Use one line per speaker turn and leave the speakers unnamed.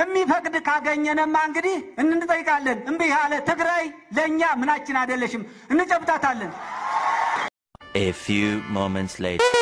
የሚፈቅድ ካገኘነማ እንግዲህ እንጠይቃለን። እምቢ ያለ ትግራይ ለእኛ ምናችን አይደለሽም፣ እንጨብጣታለን።
A few moments later.